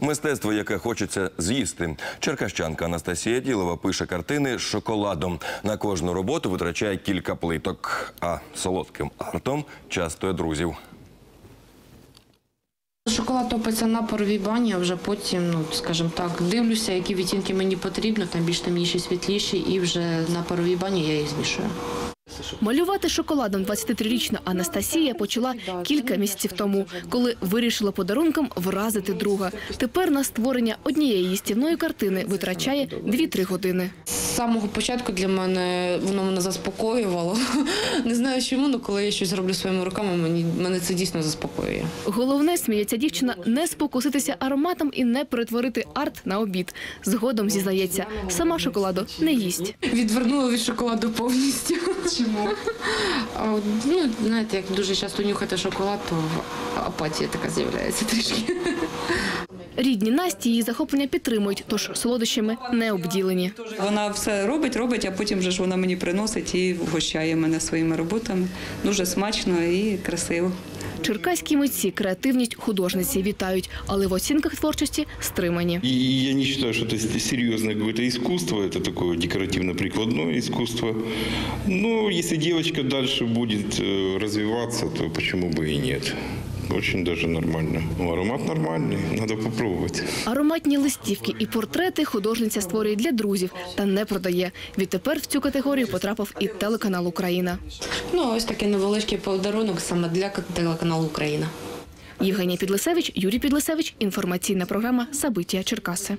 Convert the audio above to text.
Мистецтво, яке хочеться з'їсти. Черкащанка Анастасія Ділова пише картини з шоколадом. На кожну роботу витрачає кілька плиток, а солодким артом частує друзів. Шоколад топиться на паровій бані, а вже потім, ну скажімо так, дивлюся, які відтінки мені потрібно, там більш темніші, світліші, і вже на паровій бані я їх змішую. Малювати шоколадом 23-річна Анастасія почала кілька місяців тому, коли вирішила подарунком вразити друга. Тепер на створення однієї їстівної картини витрачає 2-3 години. З самого початку для мене воно мене заспокоювало. Не знаю чому, але коли я щось роблю своїми руками, мені мене це дійсно заспокоює. Головне, сміється дівчина, не спокуситися ароматом і не перетворити арт на обід. Згодом зізнається, сама шоколаду не їсть. Відвернула від шоколаду повністю. Чому? Ну, знаєте, як дуже часто нюхати шоколад, то апатія така з'являється трішки. Рідні Насті її захоплення підтримують, тож солодощами не обділені. Вона все робить, робить, а потім вже ж вона мені приносить і вгощає мене своїми роботами. Дуже смачно і красиво. Черкаські митці креативність художниці вітають, але в оцінках творчості стримані. И я не считаю, что это серьезное какое-то искусство, это такое декоративно-прикладное искусство. Но если девочка дальше будет э, развиваться, то почему бы и нет. Очень даже нормально. Ну, аромат нормальный, надо попробовать. Ароматні листівки і портрети художниця створює для друзів та не продає. Відтепер в цю категорію потрапив і телеканал Україна. Ну, ось такий невеличкий подарунок саме для телеканалу Україна. Євгенія Підлисевич, Юрій Підлисевич. Інформаційна програма Сабиття Черкаси.